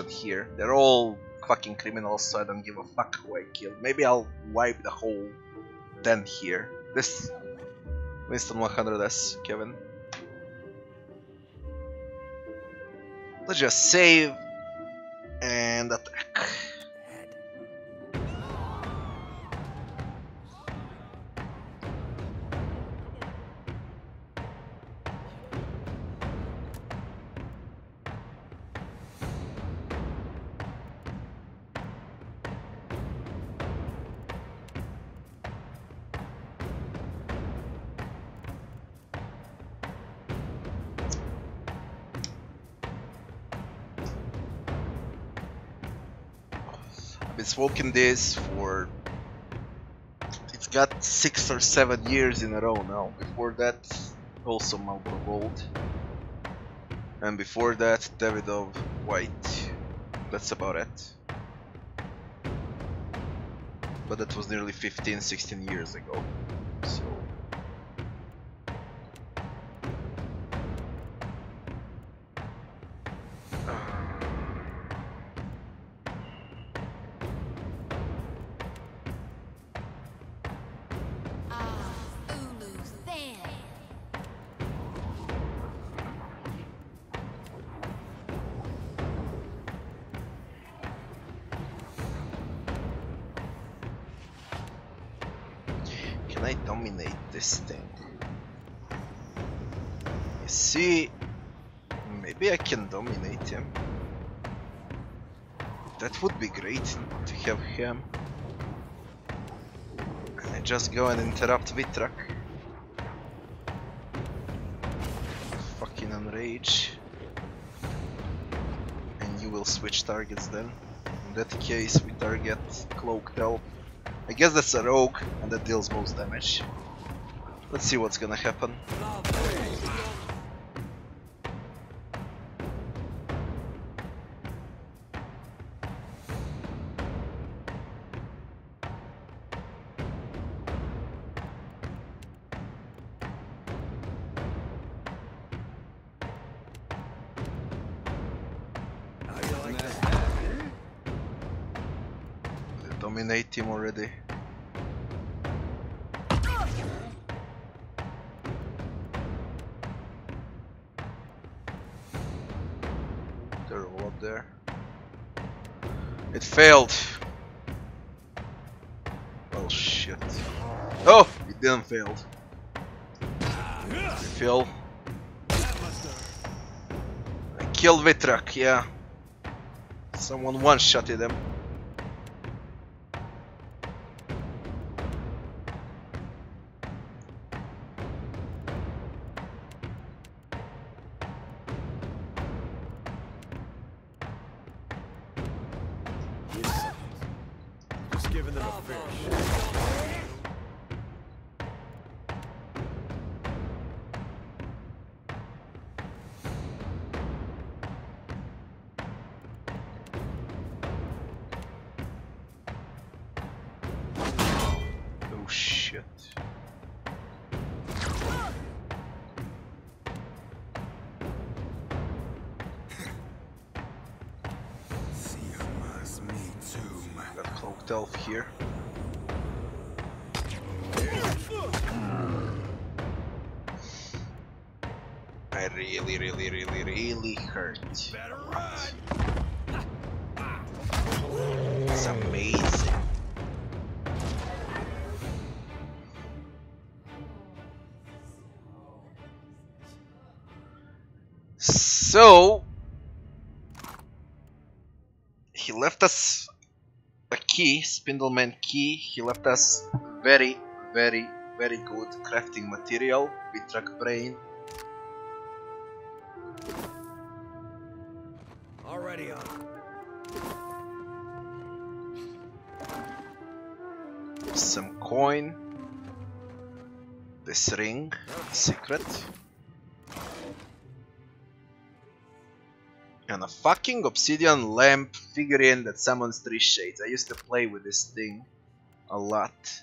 here. They're all fucking criminals, so I don't give a fuck who I kill. Maybe I'll wipe the whole den here. This Winston 100S, Kevin. Let's just save and attack. Been smoking this for it's got six or seven years in a row now. Before that, also Marlboro Gold, and before that, Davidoff White. That's about it. But that was nearly 15, 16 years ago. I dominate this thing? You see, maybe I can dominate him. That would be great to have him. I just go and interrupt Vithrack. Fucking enrage. And you will switch targets then. In that case, we target Cloaked Elf. I guess that's a rogue, and that deals most damage. Let's see what's gonna happen. Dominate him already. They're all up there. It failed. Oh shit. Oh! It didn't fail. I killed Vithrack, yeah. Someone one-shotted him. Giving them a fish. Got cloaked elf here. Hmm. I really, really, really, really hurt. It's amazing. So he left us a key, Spindleman key. He left us very, very, very good crafting material, Vithrack brain. Already on. Uh. some coin, this ring, secret, a fucking obsidian lamp figurine that summons three shades. I used to play with this thing a lot.